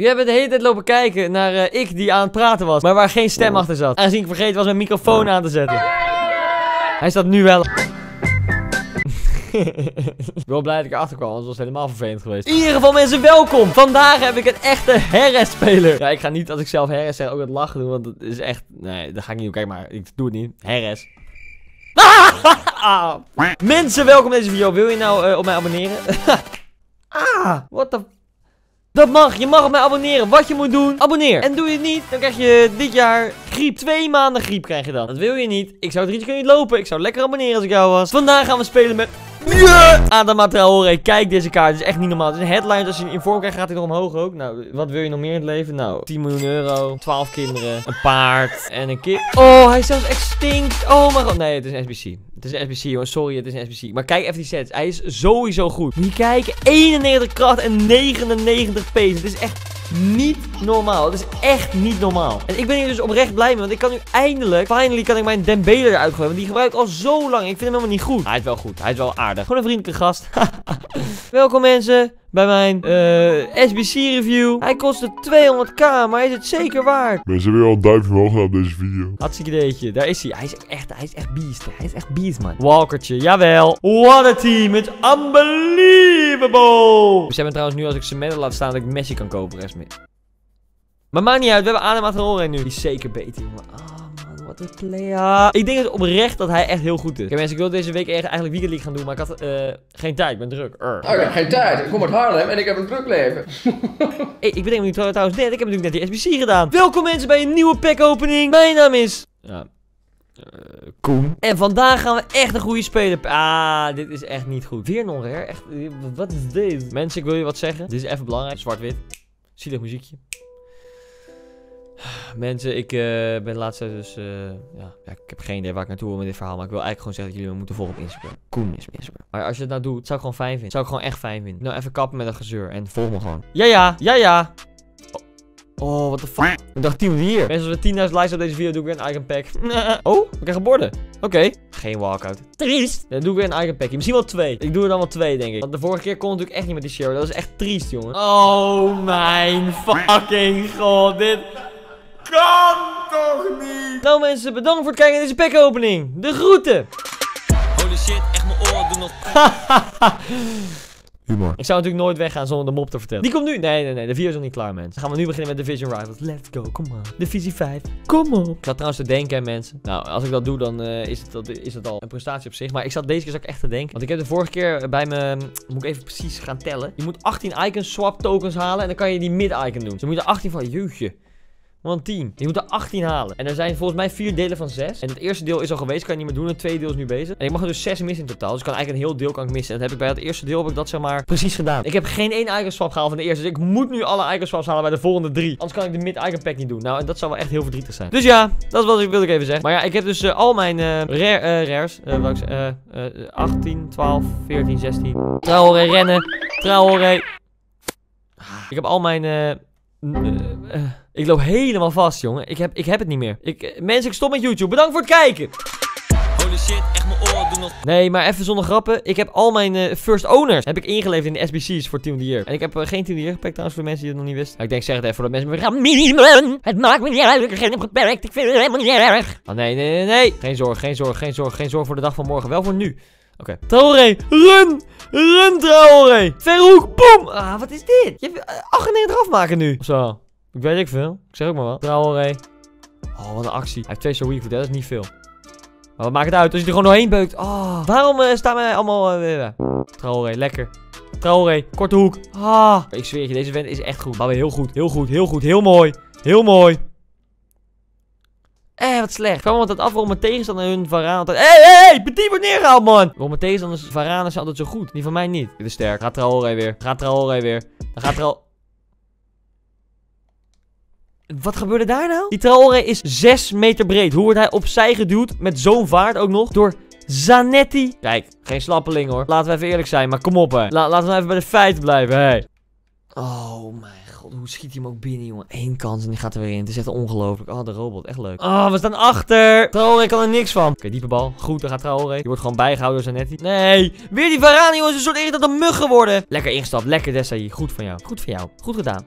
Oh. Je hebt de hele tijd lopen kijken naar eh, ik die aan het praten was, maar waar geen stem achter zat. Aangezien ik vergeten was mijn microfoon aan te zetten. Hij staat nu wel. ik ben wel blij dat ik erachter kwam, anders was het helemaal vervelend geweest. In ieder geval mensen, welkom! Vandaag heb ik een echte Herres-speler. Ja, ik ga niet als ik zelf Herres zeg ook het lachen doen, want dat is echt... Nee, dat ga ik niet doen. Kijk maar, ik doe het niet. Herres. Ah! Mensen, welkom in deze video. Wil je nou eh, op mij abonneren? ah, what the... Dat mag, je mag op mij abonneren. Wat je moet doen, abonneer. En doe je het niet, dan krijg je dit jaar griep. Twee maanden griep krijg je dan. Dat wil je niet. Ik zou het risico niet lopen. Ik zou lekker abonneren als ik jou was. Vandaag gaan we spelen met... Yeah! Adama Traoré, kijk deze kaart. Het is echt niet normaal. Het is een headline. Als je in vorm krijgt, gaat hij nog omhoog ook. Nou, wat wil je nog meer in het leven? Nou, 10 miljoen euro, 12 kinderen, een paard en een kip. Oh, hij is zelfs extinct. Oh mijn god. Nee, het is een SBC. Het is een SBC, joh. Sorry, het is een SBC. Maar kijk even die sets. Hij is sowieso goed. Moet kijken. 91 kracht en 99 pace. Het is echt niet normaal. Het is echt niet normaal. En ik ben hier dus oprecht blij mee. Want ik kan nu eindelijk, finally kan ik mijn Dembele eruit gooien. Want die gebruik ik al zo lang. Ik vind hem helemaal niet goed. Hij is wel goed. Hij is wel aardig. Gewoon een vriendelijke gast. Welkom mensen bij mijn uh, SBC review. Hij kostte 200k, maar hij is het zeker waard. Mensen hebben al een duimpje omhoog op deze video. Hartstikke ideetje. Daar is hij. Hij is echt, hij is echt beast. Hij is echt beast, man. Walkertje, jawel. What a team. It's unbelievable. Ze hebben trouwens nu, als ik ze medal laat staan, dat ik Messi kan kopen. Rest mee. Maar maakt niet uit. We hebben Adem Traoré nu. Die is zeker beter, jongen. Ah. Player. Ik denk dus oprecht dat hij echt heel goed is. Kijk mensen, ik wil deze week eigenlijk Weekend League gaan doen, maar ik had uh, geen tijd. Ik ben druk. Heb geen tijd. Ik kom uit Haarlem en ik heb een druk leven. hey, ik bedenk me trouwens net, ik heb natuurlijk net die SBC gedaan. Welkom mensen bij een nieuwe pack opening. Mijn naam is... Ja, uh, Koen. En vandaag gaan we echt een goede speler. Ah, dit is echt niet goed. Weer nog, hè? Echt, wat is dit? Mensen, ik wil je wat zeggen. Dit is even belangrijk. Zwart-wit. Zielig muziekje. Mensen, ik uh, ben laatst dus, uh, ja, ja, ik heb geen idee waar ik naartoe wil met dit verhaal, maar ik wil eigenlijk gewoon zeggen dat jullie me moeten volgen op Instagram. Koen is Instagram. Maar als je het nou doet, zou ik gewoon fijn vinden. Zou ik gewoon echt fijn vinden. Nou, even kappen met een gezeur en volg me gewoon. Ja, ja, ja, ja. Oh, wat de fuck. Ik dacht 10 hier. Mensen, als we 10.000 likes op deze video, doe ik weer een icon pack. oh, we krijgen borden. Oké. Geen walkout. Triest. Dan doe ik weer een icon packje. Misschien wel twee. Ik doe er dan wel twee, denk ik. Want de vorige keer kon natuurlijk echt niet met die share. Dat is echt triest, jongen. Oh, mijn fucking god. Dit kan toch niet? Nou mensen, bedankt voor het kijken naar deze packopening. De groeten. Holy shit, echt mijn oren doen nog... Humor. Ik zou natuurlijk nooit weggaan zonder de mop te vertellen. Die komt nu. Nee, nee, nee. De video is nog niet klaar, mensen. Dan gaan we nu beginnen met Division Rivals. Let's go. Kom on. Divisie 5. Kom op. Ik zat trouwens te denken, mensen. Nou, als ik dat doe, dan uh, is, het, is het al een prestatie op zich. Maar ik zat deze keer ook echt te denken. Want ik heb de vorige keer bij me... Moet ik even precies gaan tellen. Je moet 18 icon swap tokens halen. En dan kan je die mid icon doen. Dus je moet er 18 van... Jeugdje. Want 10. Je moet er 18 halen. En er zijn volgens mij vier delen van 6. En het eerste deel is al geweest. Kan je niet meer doen. Het tweede deel is nu bezig. En ik mag er dus 6 missen in totaal. Dus ik kan eigenlijk een heel deel kan ik missen. En dat heb ik bij het eerste deel heb ik dat zeg maar precies gedaan. Ik heb geen één icon gehaald van de eerste. Dus ik moet nu alle icon halen bij de volgende drie. Anders kan ik de mid icon pack niet doen. Nou, en dat zou wel echt heel verdrietig zijn. Dus ja, dat is wat ik wilde ik even zeggen. Maar ja, ik heb dus uh, al mijn uh, rare, uh, rares. Uh, 18, 12, 14, 16. Traoré rennen. Traoré. Ik heb al mijn... Ik loop helemaal vast, jongen. Ik heb, ik heb het niet meer. Ik, eh, mensen, ik stop met YouTube. Bedankt voor het kijken. Holy shit, echt mijn oren doen nog... Nee, maar even zonder grappen. Ik heb al mijn uh, first owners heb ik ingeleverd in de SBC's voor Team of the Year. En ik heb uh, geen Team of the Year gepakt trouwens voor de mensen die het nog niet wisten. Ik denk zeg het even voor de mensen... Gaan minimum. Het maakt me niet uit. Ik heb geen geperkt. Ik vind het helemaal niet erg. Oh, nee, nee, nee, nee. Geen zorg, geen zorg, geen zorg. Geen zorg voor de dag van morgen. Wel voor nu. Oké. Okay. Traoré, run! Run, Traoré! Verhoek, boom! Ah, wat is dit? Je hebt 98 afmaken nu. Zo. Ik weet ik veel. Ik zeg ook maar wat. Traoré. Oh, wat een actie. Hij heeft twee zo weak dat is niet veel. Maar wat maakt het uit als je er gewoon doorheen beukt? Oh, waarom uh, staan wij allemaal... Uh, weer? Traoré, lekker. Traoré, korte hoek. Ah. Ik zweer je, deze vent is echt goed. Maar heel goed, heel goed, heel goed, heel mooi. Heel mooi. Eh, wat slecht. Gewoon want dat af waarom mijn tegenstander hun Varaan altijd... Hé, hé, hé, Petit wordt neergehaald, man. Waarom mijn tegenstanders Varaan zijn altijd zo goed. Die van mij niet. Dit is sterk. Gaat Traoré weer. Gaat Traoré weer. Dan gaat Traoré... Wat gebeurde daar nou? Die Traoré is 6 meter breed. Hoe wordt hij opzij geduwd met zo'n vaart ook nog? Door Zanetti. Kijk, geen slappeling hoor. Laten we even eerlijk zijn, maar kom op hè. laten we even bij de feiten blijven, hey. Oh mijn god, hoe schiet hij hem ook binnen, jongen. Eén kans en die gaat er weer in. Het is echt ongelooflijk. Oh, de robot, echt leuk. Oh, we staan achter. Traoré kan er niks van. Oké, diepe bal. Goed, dan gaat Traoré. Die wordt gewoon bijgehouden door Zanetti. Nee, weer die Varane, jongens. Een soort een mug geworden. Lekker ingestapt, lekker Desai. Goed van jou. Goed van jou. Goed gedaan.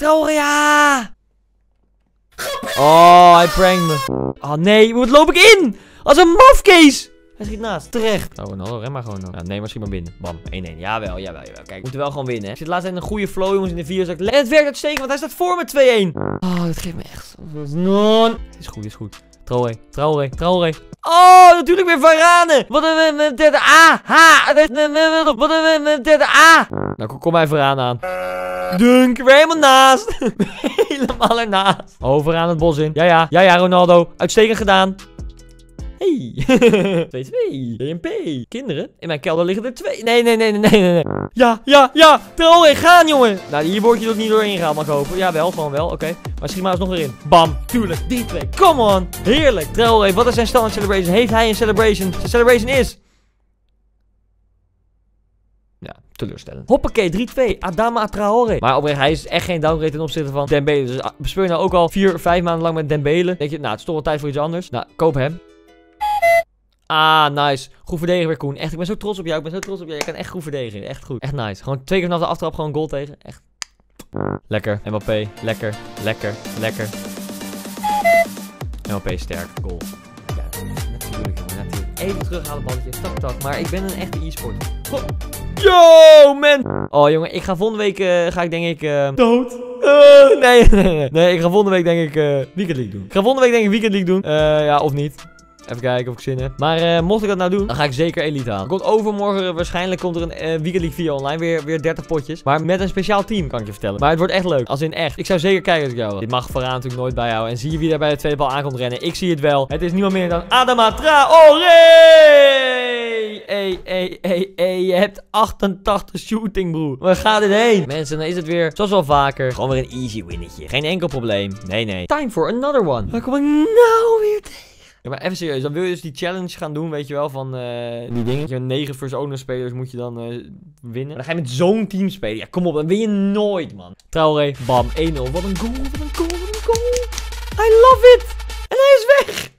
Traoré, ja! Oh, hij prankt me. Oh nee, wat loop ik in? Als een mafkees! Hij schiet naast. Terecht. Oh, Ronaldo, rem maar gewoon. Ja, nee, maar schiet maar binnen. Bam, 1-1. Jawel, jawel, jawel. Kijk, we moeten wel gewoon winnen. Hè. Ik zit laatst in een goede flow, jongens, in de vier. En het werkt uitstekend, want hij staat voor met 2-1. Oh, dat geeft me echt... Non. Is goed, is goed. Traoré, Traoré, Traoré. Oh, natuurlijk weer Varane. Wat een derde A. Ha. Wat een derde A. Nou, kom mij Varane aan. Dunk, weer helemaal naast. helemaal ernaast. Oh, Varane het bos in. Ja, ja, ja, ja, Ronaldo. Uitstekend gedaan. Hey. 2-2. DMP. Kinderen? In mijn kelder liggen er twee. Nee, nee, nee, nee, nee, nee. Ja, ja, ja. Traoré, gaan, jongen. Nou, hier word je ook niet doorheen gehaald, mag ik hopen. Ja, wel, gewoon wel. Oké. Maar schiet maar eens nog erin. Bam. Tuurlijk. Die twee. Come on. Heerlijk. Traoré, wat is zijn standaard celebration? Heeft hij een celebration? Zijn celebration is... Ja, teleurstellend. Hoppakee, 3-2. Adama Traoré. Maar oprecht, hij is echt geen downgrade ten opzichte van Dembele. Dus bespeur je nou ook al 4, 5 maanden lang met Dembele. Denk je, nou, het is toch wel tijd voor iets anders. Nou, koop hem. Ah, nice. Goed verdedigen weer, Koen. Echt, ik ben zo trots op jou. Ik ben zo trots op jou. Je kan echt goed verdedigen. Echt goed. Echt nice. Gewoon twee keer vanaf de aftrap gewoon goal tegen. Echt. Lekker. Mbappé. Lekker. Lekker. Lekker. Mbappé sterk. Goal. Even terughalen balletje. Tak, tak. Maar ik ben een echte e-sport. Yo, man. Oh, jongen. Ik ga volgende week, uh, ga ik denk ik... Uh, dood. Uh, nee, nee, nee. Nee, ik ga volgende week denk ik uh, Weekend League doen. Ik ga volgende week denk ik Weekend League doen. Ja, of niet. Even kijken of ik zin heb. Maar uh, mocht ik dat nou doen, dan ga ik zeker Elite halen. Komt overmorgen, uh, waarschijnlijk komt er een uh, Weekend League 4 online. Weer, weer 30 potjes. Maar met een speciaal team, kan ik je vertellen. Maar het wordt echt leuk. Als in echt. Ik zou zeker kijken als ik jou. Dit mag vooraan natuurlijk nooit bijhouden. En zie je wie daar bij de tweede bal aankomt rennen. Ik zie het wel. Het is niemand meer dan Adama Traoré! Hey, hey, hey, hey. Je hebt 88 shooting, broer. Waar gaat dit heen? Mensen, dan is het weer, zoals wel vaker, gewoon weer een easy winnetje. Geen enkel probleem. Nee, nee. Time for another one. Waar kom ik nou weer tegen? Ja, maar even serieus, dan wil je dus die challenge gaan doen, weet je wel, van uh, die dingen. Je 9 versus owner spelers moet je dan uh, winnen. Dan ga je met zo'n team spelen. Ja, kom op, dan win je nooit, man. Traoré, bam, 1-0. Wat een goal, wat een goal, wat een goal. I love it. En hij is weg.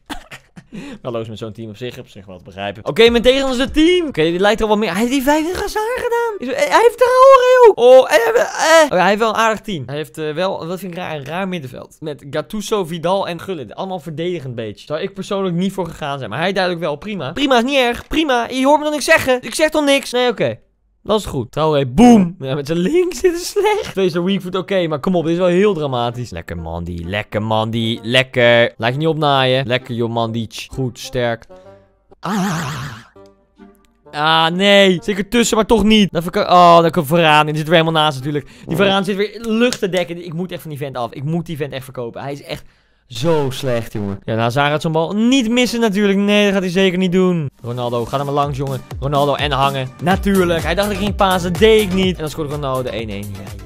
Wel met zo'n team op zich, op zich wel te begrijpen. Oké, okay, mijn tegenstander team. Oké, okay, die lijkt er wel meer. Hij heeft die 25 Hazard gedaan. Hij heeft Traoré ook. Oh, en, eh, eh. Hij heeft wel een aardig team. Hij heeft uh, wel, wat vind ik raar, een raar middenveld. Met Gattuso, Vidal en Gullit. Allemaal verdedigend beetje. Zou ik persoonlijk niet voor gegaan zijn. Maar hij duidelijk wel. Prima. Prima is niet erg. Prima. Je hoort me dan niks zeggen. Ik zeg toch niks? Nee, oké. Dat is goed. Traoré, boom. Ja, met zijn links zit het slecht. Twee is de weak foot, oké. Maar kom op, dit is wel heel dramatisch. Lekker Mandy, lekker Mandy, lekker. Laat je niet opnaaien. Lekker joh Mandic. Goed, sterk. Ah. Ah, nee. Zeker tussen, maar toch niet. Dan oh, dan kan Varaan. Die zit weer helemaal naast natuurlijk. Die Varaan zit weer lucht te dekken. Ik moet echt van die vent af. Ik moet die vent echt verkopen. Hij is echt... Zo slecht, jongen. Ja, Zara had zo'n bal niet missen natuurlijk. Nee, dat gaat hij zeker niet doen. Ronaldo, ga er maar langs, jongen. Ronaldo en hangen. Natuurlijk. Hij dacht ik ging pasen. deed ik niet. En dan scoorde Ronaldo 1-1. Ja,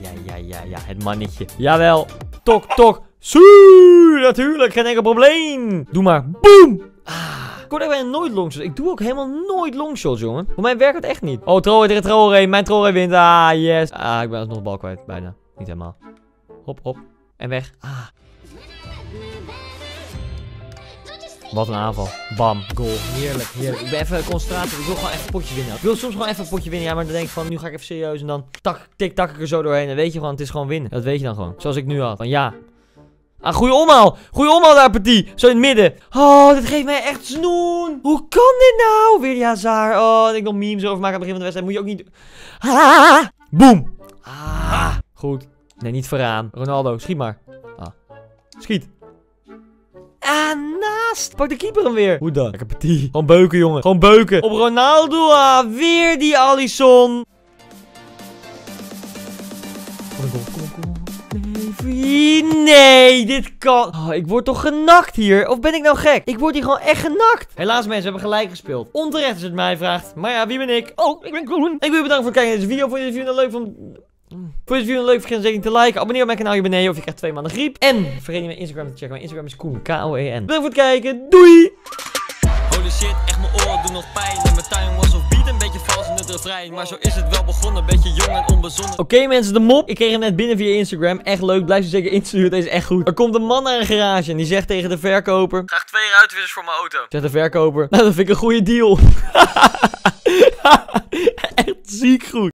ja, ja, ja, ja. Het mannetje. Jawel. Tok, tok. Soe, natuurlijk. Geen enkel probleem. Doe maar. Boom. Ah. Ik word echt nooit longshots. Ik doe ook helemaal nooit longshots, jongen. Voor mij werkt het echt niet. Oh, Traoré tegen Traoré. Mijn Traoré wint. Ah, yes. Ah, ik ben alsnog de bal kwijt. Bijna. Niet helemaal. Hop, hop. En weg. Ah. Wat een aanval. Bam. Goal. Heerlijk. Heerlijk. Ik ben even concentratie. Ik wil gewoon even een potje winnen. Ik wil soms gewoon even een potje winnen. Ja, maar dan denk ik van, nu ga ik even serieus. En dan tak, tik, tak ik er zo doorheen. En weet je gewoon, het is gewoon winnen. Dat weet je dan gewoon. Zoals ik nu had. Van ja. Ah, goeie omhaal. Goeie omhaal daar, Petit. Zo in het midden. Oh, dit geeft mij echt snoen. Hoe kan dit nou? Weer die. Oh, ik nog memes over maken aan het begin van de wedstrijd. Moet je ook niet... Ah. Boom. Ah. Goed. Nee, niet vooraan. Ronaldo, schiet maar. Ah. Schiet. Naast. Pak de keeper hem weer. Hoe dan? Lekker petit. Gewoon beuken, jongen. Gewoon beuken. Op Ronaldo. Ah, weer die Alisson. Kom kom kom op. Nee, nee, dit kan... Oh, ik word toch genakt hier? Of ben ik nou gek? Ik word hier gewoon echt genakt. Helaas mensen, we hebben gelijk gespeeld. Onterecht als het mij vraagt. Maar ja, wie ben ik? Oh, ik ben Koen. Ik wil je bedanken voor het kijken naar deze video. Vond je deze video nou leuk? Vond je deze video leuk? Vergeet zeker te liken. Abonneer op mijn kanaal hier beneden of je krijgt twee maanden griep. En vergeet niet mijn Instagram te checken. Mijn Instagram is Koen. K-O-E-N. Bedankt voor het kijken. Doei! Holy shit, echt mijn oren doen nog pijn. En mijn tuin was beat een beetje vals in het refrein. Maar zo is het wel begonnen, beetje jong en onbezonnen. Oké okay, mensen, de mop. Ik kreeg hem net binnen via Instagram. Echt leuk. Blijf ze zeker insturen. Deze is echt goed. Er komt een man naar een garage en die zegt tegen de verkoper. Graag twee ruitenwissers voor mijn auto. Zegt de verkoper. Nou, dat vind ik een goede deal. echt ziek goed.